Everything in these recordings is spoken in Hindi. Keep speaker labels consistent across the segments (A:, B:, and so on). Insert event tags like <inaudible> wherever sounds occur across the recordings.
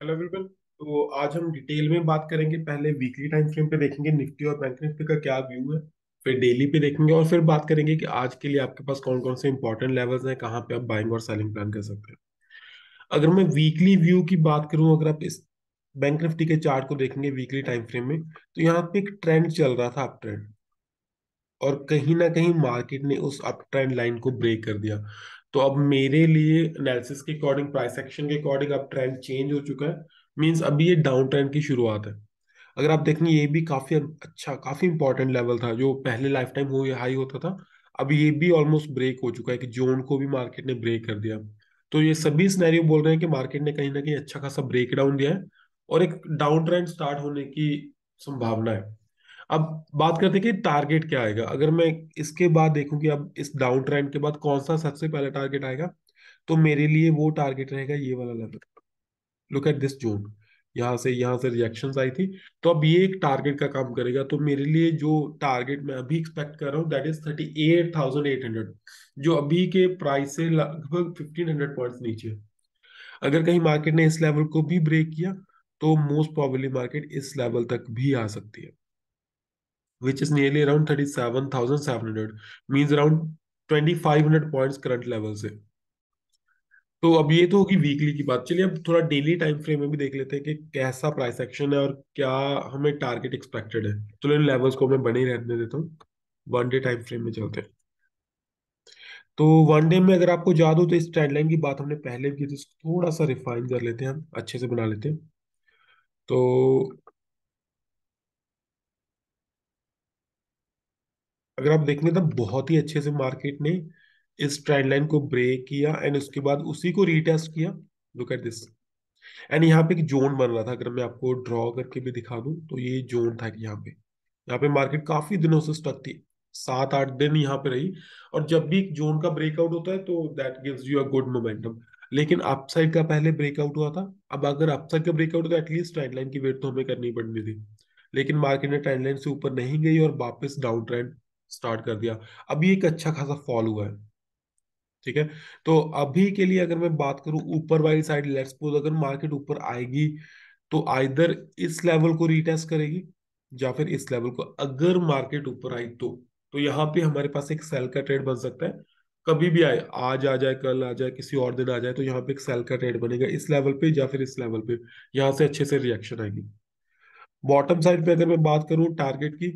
A: हेलो एवरीवन तो आज हम डिटेल में बात करेंगे। पहले वीकली टाइम फ्रेम पे देखेंगे निफ्टी और बैंक निफ्टी का क्या व्यू है, फिर डेली पे देखेंगे और फिर बात करेंगे कि आज के लिए आपके पास कौन कौन से इंपॉर्टेंट लेवल्स हैं, कहाँ पे आप बाइंग और सेलिंग प्लान कर सकते हैं। अगर मैं वीकली व्यू की बात करूँ, अगर आप इस बैंक निफ्टी के चार्ट को देखेंगे वीकली टाइम फ्रेम में तो यहाँ पे एक ट्रेंड चल रहा था अप ट्रेंड और कहीं ना कहीं मार्केट ने उस अप ट्रेंड लाइन को ब्रेक कर दिया। तो अब मेरे लिए एनालिसिस के अकॉर्डिंग प्राइस एक्शन के अकॉर्डिंग अब ट्रेंड चेंज हो चुका है। मीन्स अभी ये डाउन ट्रेंड की शुरुआत है। अगर आप देखेंगे, ये भी काफ़ी अच्छा काफ़ी इंपॉर्टेंट लेवल था, जो पहले लाइफ टाइम हो या हाई होता था, अब ये भी ऑलमोस्ट ब्रेक हो चुका है कि जोन को भी मार्केट ने ब्रेक कर दिया। तो ये सभी स्नैरियो बोल रहे हैं कि मार्केट ने कहीं ना कहीं अच्छा खासा ब्रेक डाउन दिया है और एक डाउन ट्रेंड स्टार्ट होने की संभावना है। अब बात करते हैं कि टारगेट क्या आएगा। अगर मैं इसके बाद देखूँ कि अब इस डाउन ट्रेंड के बाद कौन सा सबसे पहला टारगेट आएगा तो मेरे लिए वो टारगेट रहेगा ये वाला level look at this zone यहाँ से यहाँ से रिएक्शंस आई थी। तो अब ये एक टारगेट का काम करेगा। तो मेरे लिए जो टारगेट मैं अभी एक्सपेक्ट कर रहा हूँ that is thirty eight thousand eight hundred जो अभी के प्राइस से लगभग फिफ्टीन हंड्रेड पॉइंट्स नीचे अगर कहीं मार्केट ने इस लेवल को भी ब्रेक किया तो मोस्ट प्रोबेबली मार्केट इस लेवल तक भी आ सकती है। Which is nearly around 37,700 means around 2500 points current level से। तो अब ये तो होगी वीकली की बात। चलिए अब थोड़ा डेली टाइम फ्रेम में भी देख लेते हैं कि कैसा प्राइस एक्शन है और क्या हमें टारगेट एक्सपेक्टेड है। तो इन लेवल्स को मैं बने रहने देता हूँ। वन डे टाइम फ्रेम में चलते हैं। तो वन डे में अगर आपको याद हो तो इस ट्रेंड लाइन की बात हमने पहले भी की थी थोड़ा सा रिफाइन कर लेते हैं हम अच्छे से बना लेते हैं। तो अगर आप देखेंगे तो बहुत ही अच्छे से मार्केट ने इस ट्रेंड लाइन को ब्रेक किया एंड उसके बाद उसी को रीटेस्ट किया। लुक एट दिस एंड यहाँ पे एक जोन बन रहा था, अगर मैं आपको ड्रॉ करके भी दिखा दूँ तो ये जोन था यहाँ पे। यहाँ पे मार्केट काफ़ी दिनों से स्टक थी। सात, आठ दिन यहाँ पे रही। और जब भी एक जोन का ब्रेकआउट होता है तो that gives you a good momentum लेकिन अपसाइड का पहले ब्रेकआउट हुआ था। अब अगर अपसाइड का ब्रेकआउट तो एटलीस्ट ट्रेंड लाइन की वेट तो हमें करनी पड़नी थी। लेकिन मार्केट ने ट्रेंड लाइन से ऊपर नहीं गई और वापस डाउन ट्रेंड स्टार्ट कर दिया। अभी एक अच्छा खासा फॉल हुआ है, ठीक है? तो अभी के लिए अगर मैं बात करूँ ऊपर वाली साइड लेट्स सपोज़ अगर मार्केट ऊपर आएगी तो आइदर इस लेवल को रीटेस्ट करेगी या फिर इस लेवल को। अगर मार्केट ऊपर आई तो तो यहाँ पे हमारे पास एक सेल का ट्रेड बन सकता है। कभी भी आए, आज आ जाए, कल आ जाए, किसी और दिन आ जाए तो यहाँ पे एक सेल का ट्रेड बनेगा इस लेवल पे या फिर इस लेवल पे। यहाँ से अच्छे से रिएक्शन आएगी। बॉटम साइड पे अगर मैं बात करूँ टारगेट की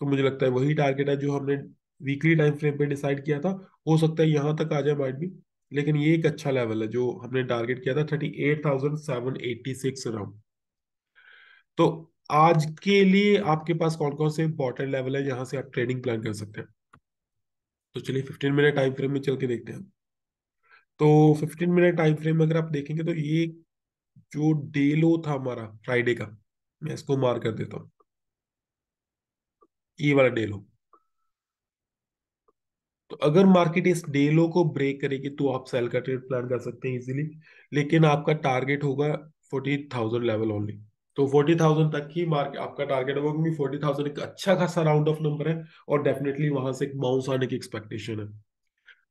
A: तो मुझे लगता है वही टारगेट है जो हमने वीकली टाइम फ्रेम पे डिसाइड किया था। हो सकता है यहाँ तक आ जाए माइट भी लेकिन ये एक अच्छा लेवल है जो हमने टारगेट किया था thirty eight thousand seven eighty six around तो आज के लिए आपके पास कौन कौन से इंपॉर्टेंट लेवल है यहाँ से आप ट्रेडिंग प्लान कर सकते हैं? तो चलिए फिफ्टीन मिनट टाइम फ्रेम में चल के देखते हैं। तो फिफ्टीन मिनट टाइम फ्रेम में अगर आप देखेंगे तो ये जो डे लो था हमारा फ्राइडे का, मैं इसको मार कर देता हूँ। ये वाला डे लो। तो अगर मार्केट इस डे लो को ब्रेक करेगी तो आप सेल का ट्रेड प्लान कर सकते हैं इजीली लेकिन आपका टारगेट होगा फोर्टी थाउज़ेंड लेवल ओनली तो फोर्टी थाउज़ेंड तक ही मार्केट आपका टारगेट होगा क्योंकि फोर्टी थाउज़ेंड एक अच्छा खासा राउंड ऑफ़ नंबर है और डेफिनेटली वहाँ से एक बाउंस आने की एक्सपेक्टेशन है।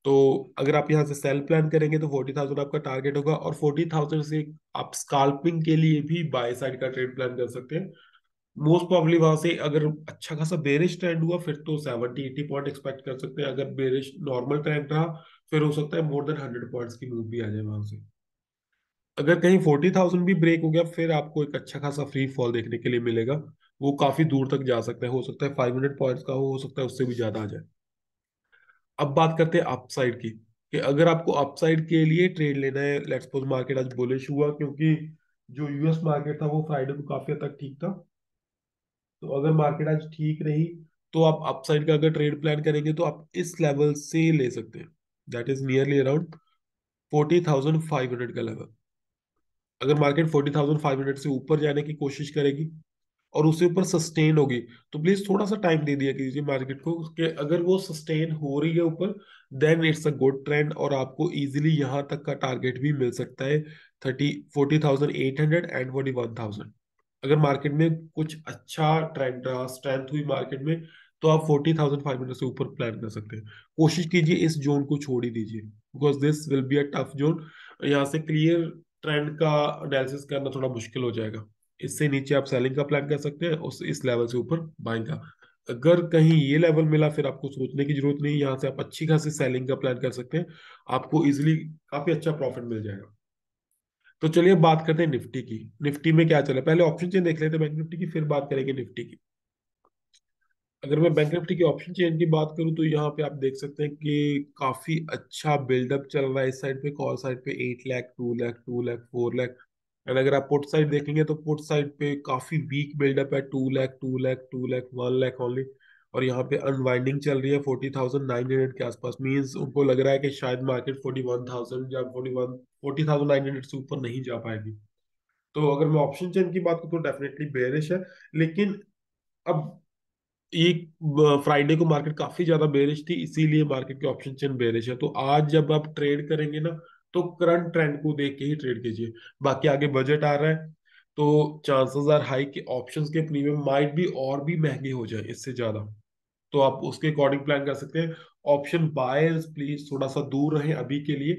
A: तो अगर आप यहाँ से सेल प्लान करेंगे तो फोर्टी थाउज़ेंड आपका टारगेट होगा और फोर्टी थाउज़ेंड से आप स्काल्पिंग के लिए भी बाय साइड का ट्रेड प्लान कर सकते हैं। मोस्ट प्रॉब्ली वहाँ से अगर अच्छा खासा बेरिश ट्रेंड हुआ फिर तो सेवेंटी एटी पॉइंट एक्सपेक्ट कर सकते हैं। अगर बेरिश नॉर्मल ट्रेंड रहा फिर हो सकता है मोर देन हंड्रेड पॉइंट्स की मूव भी आ जाए वहाँ से। अगर कहीं फोर्टी थाउज़ेंड भी ब्रेक हो गया फिर आपको एक अच्छा खासा फ्री फॉल देखने के लिए मिलेगा। वो काफ़ी दूर तक जा सकता है। हो सकता है फाइव हंड्रेड पॉइंट्स का हो, हो सकता है उससे भी ज़्यादा आ जाए। अब बात करते हैं अपसाइड की कि अगर आपको अपसाइड के लिए ट्रेड लेना है लेट्स सपोज़ मार्केट आज बुलिश हुआ क्योंकि जो यूएस मार्केट था वो फ्राइडे को काफ़ी हद तक ठीक था। तो अगर मार्केट आज ठीक रही तो आप अपसाइड का अगर ट्रेड प्लान करेंगे तो आप इस लेवल से ले सकते हैं। That is nearly around forty thousand five hundred का लेवल अगर market forty thousand five hundred से ऊपर जाने की कोशिश करेगी और उससे ऊपर सस्टेन होगी तो प्लीज़ थोड़ा सा टाइम दे दिया कीजिए मार्केट को कि अगर वो सस्टेन हो रही है ऊपर then it's a good trend और आपको इजीली यहाँ तक का टारगेट भी मिल सकता है thirty forty thousand eight hundred and forty one thousand अगर मार्केट में कुछ अच्छा ट्रेंड रहा स्ट्रेंथ हुई मार्केट में तो आप फोर्टी थाउज़ेंड फाइव हंड्रेड से ऊपर प्लान कर सकते हैं। कोशिश कीजिए इस जोन को छोड़ ही दीजिए because this will be a tough zone यहाँ से क्लियर ट्रेंड का एनालिसिस करना थोड़ा मुश्किल हो जाएगा। इससे नीचे आप सेलिंग का प्लान कर सकते हैं, उस, इस लेवल से ऊपर बाइंग का। अगर कहीं ये लेवल मिला, फिर आपको सोचने की ज़रूरत नहीं, यहाँ से आप अच्छी खासी सेलिंग का प्लान कर सकते हैं, आपको इजिली काफ़ी अच्छा प्रॉफिट मिल जाएगा। तो चलिए बात करते हैं निफ्टी की। निफ्टी में क्या चला पहले ऑप्शन चेन देख लेते हैं बैंक निफ्टी की, फिर बात करेंगे निफ्टी की। अगर मैं बैंक निफ्टी की ऑप्शन चेन की बात करूँ तो यहाँ पे आप देख सकते हैं कि काफ़ी अच्छा बिल्डअप चल रहा है इस साइड पे कॉल साइड पे eight lakh two lakh two lakh four lakh and अगर आप पुट साइड देखेंगे तो पुट साइड पे काफ़ी वीक बिल्डअप है two lakh two lakh two lakh one lakh only और यहाँ पे अनवाइंडिंग चल रही है फोर्टी थाउज़ेंड नाइन हंड्रेड के आसपास। मीन्स उनको लग रहा है कि शायद मार्केट फोर्टी वन थाउज़ेंड या forty one forty thousand nine hundred से ऊपर नहीं जा पाएगी। तो अगर मैं ऑप्शन चेन की बात करूँ तो डेफिनेटली बेरिश है। लेकिन अब ये फ्राइडे को मार्केट काफ़ी ज़्यादा बेरिश थी, इसीलिए मार्केट के ऑप्शन चेन बेरिश है। तो आज जब आप ट्रेड करेंगे ना तो करंट ट्रेंड को देख के ही ट्रेड कीजिए। बाकी आगे बजट आ रहा है तो चांसेस आर हाई कि ऑप्शंस के प्रीमियम माइट भी और भी महँगे हो जाए, इससे ज़्यादा। तो आप उसके अकॉर्डिंग प्लान कर सकते हैं। ऑप्शन बायर्स प्लीज़ थोड़ा सा दूर रहें अभी के लिए।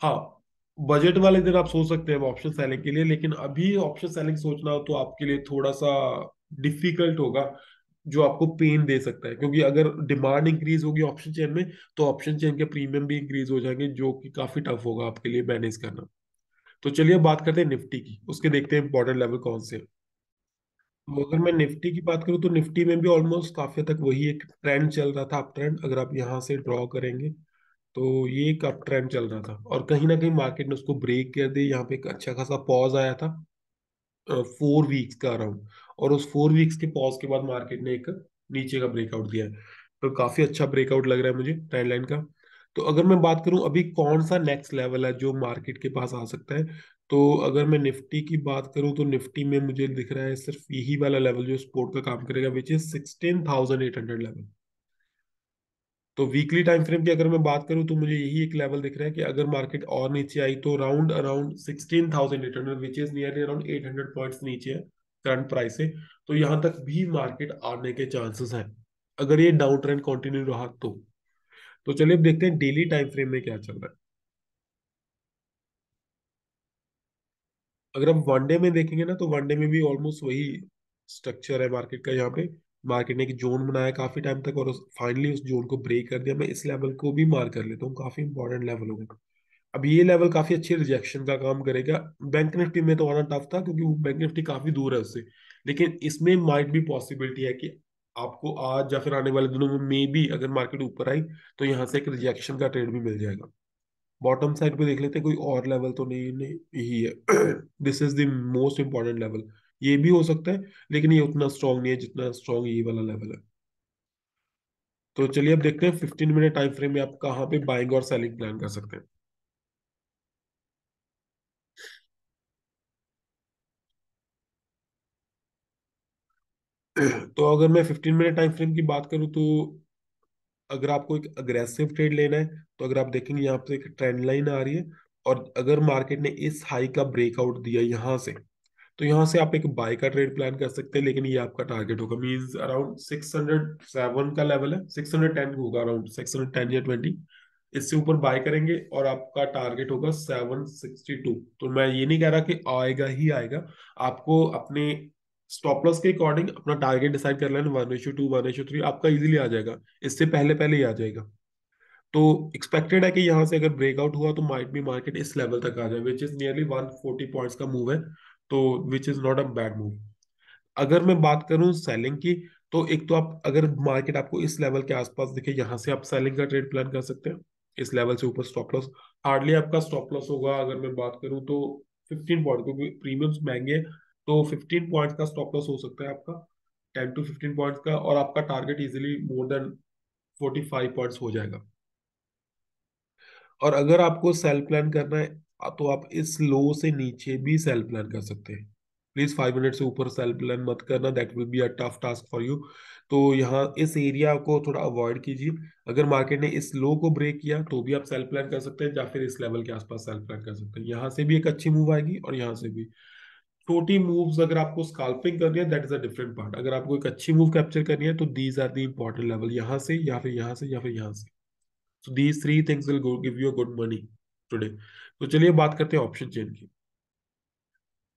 A: हाँ बजट वाले दिन आप सोच सकते हैं ऑप्शन सेलिंग के लिए, लेकिन अभी ऑप्शन सेलिंग सोचना हो तो आपके लिए थोड़ा सा डिफ़िकल्ट होगा, जो आपको पेन दे सकता है। क्योंकि अगर डिमांड इंक्रीज होगी ऑप्शन चेन में तो ऑप्शन चेन के प्रीमियम भी इंक्रीज हो जाएँगे, जो कि काफ़ी टफ होगा आपके लिए मैनेज करना। तो चलिए बात करते हैं निफ्टी की। उसके देखते हैं इंपॉर्टेंट लेवल कौन से तो अगर मैं निफ्टी की बात करूँ तो निफ्टी में भी ऑलमोस्ट काफ़ी तक वही एक ट्रेंड चल रहा था अप ट्रेंड अगर आप यहाँ से ड्रॉ करेंगे तो ये एक अप ट्रेंड चल रहा था। और कहीं ना कहीं मार्केट ने उसको ब्रेक कर दिया यहाँ पे एक अच्छा खासा पॉज आया था फोर वीक्स का अराउंड और उस फोर वीक्स के पॉज के बाद मार्केट ने एक नीचे का ब्रेकआउट दिया है। तो काफ़ी अच्छा ब्रेकआउट लग रहा है मुझे ट्रेंड लाइन का। तो अगर मैं बात करूँ अभी कौन सा नेक्स्ट लेवल है जो मार्केट के पास आ सकता है तो अगर मैं निफ्टी की बात करूँ तो निफ्टी में मुझे दिख रहा है सिर्फ़ यही वाला लेवल जो सपोर्ट का काम करेगा which is sixteen thousand eight hundred level तो वीकली टाइम फ्रेम की अगर मैं बात करूँ तो मुझे यही एक लेवल दिख रहा है कि अगर मार्केट और नीचे आई तो round around sixteen thousand eight hundred which is nearly around eight hundred points नीचे है करंट प्राइस से तो यहाँ तक भी मार्केट आने के चांसेस हैं। अगर ये डाउन ट्रेंड कंटिन्यू रहा तो। तो चलिए अब देखते हैं डेली टाइम फ्रेम में क्या चल रहा है। अगर हम वनडे में देखेंगे ना तो वनडे में भी ऑलमोस्ट वही स्ट्रक्चर है मार्केट का यहाँ पे। मार्केट ने एक जोन बनाया काफ़ी टाइम तक और फाइनली उस जोन को ब्रेक कर दिया। मैं इस लेवल को भी मार कर लेता हूँ, काफ़ी इंपॉर्टेंट लेवल होगा। अब ये लेवल काफ़ी अच्छी रिजेक्शन का काम करेगा। बैंक निफ्टी में तो आना टफ था, क्योंकि वो बैंक निफ्टी काफ़ी दूर है उससे। लेकिन इसमें माइट भी पॉसिबिलिटी है कि आपको आज या फिर आने वाले दिनों में मे बी अगर मार्केट ऊपर आई तो यहाँ से एक रिजेक्शन का ट्रेड भी मिल जाएगा। बॉटम साइड पे देख लेते हैं, कोई और लेवल तो नहीं नहीं यही है। This is the most important level ये भी हो सकता है, लेकिन ये उतना स्ट्रांग नहीं है जितना स्ट्रांग ये वाला लेवल है। तो चलिए अब देखते हैं फिफ्टीन मिनट टाइम फ्रेम में आप कहाँ पे बाइंग और सेलिंग प्लान कर सकते हैं। <clears throat> तो अगर मैं फिफ्टीन मिनट टाइम फ्रेम की बात करूँ तो अगर आपको एक अग्रेसिव ट्रेड लेना है तो अगर आप देखेंगे यहाँ पे एक ट्रेंड लाइन आ रही है, और अगर मार्केट ने इस हाई का ब्रेकआउट दिया यहाँ से तो यहाँ से आप एक बाय का ट्रेड प्लान कर सकते हैं, लेकिन ये आपका टारगेट होगा। Means around six hundred seven का लेवल है। सिक्स हंड्रेड टेन होगा अराउंड सिक्स हंड्रेड टेन या ट्वेंटी इससे ऊपर बाय करेंगे और आपका टारगेट होगा सेवन सिक्सटी टू तो मैं ये नहीं कह रहा कि आएगा ही आएगा। आपको अपने स्टॉप लॉस के अकॉर्डिंग अपना टारगेट डिसाइड कर लेना one ratio two one ratio three आपका इजीली आ जाएगा। इससे पहले पहले ही आ जाएगा। तो एक्सपेक्टेड है कि यहाँ से अगर ब्रेकआउट हुआ तो माइट भी मार्केट इस लेवल तक आ जाए which is nearly one forty points का मूव है तो which is not a bad move अगर मैं बात करूँ सेलिंग की तो एक तो आप अगर मार्केट आपको इस लेवल के आसपास दिखे, यहाँ से आप सेलिंग का ट्रेड प्लान कर सकते हैं, इस लेवल से ऊपर स्टॉप लॉस हार्डली आपका स्टॉप लॉस होगा, अगर मैं बात करूँ तो फिफ्टीन पॉइंट क्योंकि प्रीमियम्स महँगे हैं तो फिफ्टीन पॉइंट्स का स्टॉप लॉस हो सकता है आपका टेन टू फिफ्टीन पॉइंट्स का, और आपका target easily more than forty five points हो जाएगा। और अगर आपको सेल प्लान करना है तो आप इस लो से नीचे भी सेल प्लान कर सकते हैं। प्लीज़ फाइव मिनट से ऊपर सेल प्लान मत करना that will be a tough task for you तो यहाँ इस एरिया को थोड़ा अवॉइड कीजिए। अगर मार्केट ने इस लो को ब्रेक किया तो भी आप सेल प्लान कर सकते हैं, या फिर इस लेवल के आसपास सेल प्लान कर सकते हैं। यहाँ से भी एक अच्छी मूव आएगी और यहाँ से भी। छोटी मूव्स अगर आपको स्काल्पिंग करनी है that is a different part अगर आपको एक अच्छी मूव कैप्चर करनी है तो these are the important level यहाँ से, या फिर यहाँ से, या फिर यहाँ से. So these three things will give you a good money today तो चलिए बात करते हैं ऑप्शन चेन की.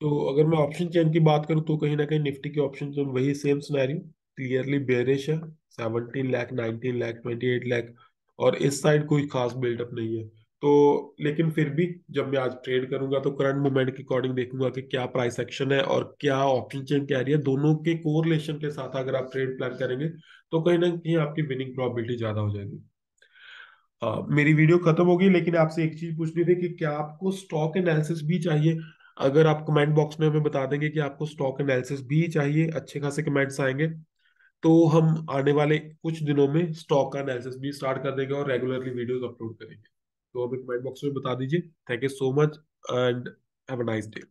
A: तो अगर मैं ऑप्शन चेन की बात करूँ तो कहीं ना कहीं निफ्टी के ऑप्शन चेन वही सेम सिनेरियो क्लियरली बेरिश है seventeen lakh nineteen lakh twenty eight lakh और इस साइड कोई खास बिल्डअप नहीं है. तो लेकिन फिर भी जब मैं आज ट्रेड करूँगा तो करंट मूवमेंट के अकॉर्डिंग देखूँगा कि क्या प्राइस एक्शन है और क्या ऑप्शन चेन कह रही है। दोनों के कोरिलेशन के साथ अगर आप ट्रेड प्लान करेंगे तो कहीं ना कहीं आपकी विनिंग प्रॉबिलिटी ज़्यादा हो जाएगी। हाँ मेरी वीडियो खत्म होगी, लेकिन आपसे एक चीज़ पूछनी थी कि क्या आपको स्टॉक एनालिसिस भी चाहिए? अगर आप कमेंट बॉक्स में हमें बता देंगे कि आपको स्टॉक एनालिसिस भी चाहिए, अच्छे खासे कमेंट्स आएँगे तो हम आने वाले कुछ दिनों में स्टॉक का एनालिसिस भी स्टार्ट कर देंगे और रेगुलरली वीडियोस अपलोड करेंगे। तो हमें कमेंट बॉक्स में बता दीजिए। Thank you so much and have a nice day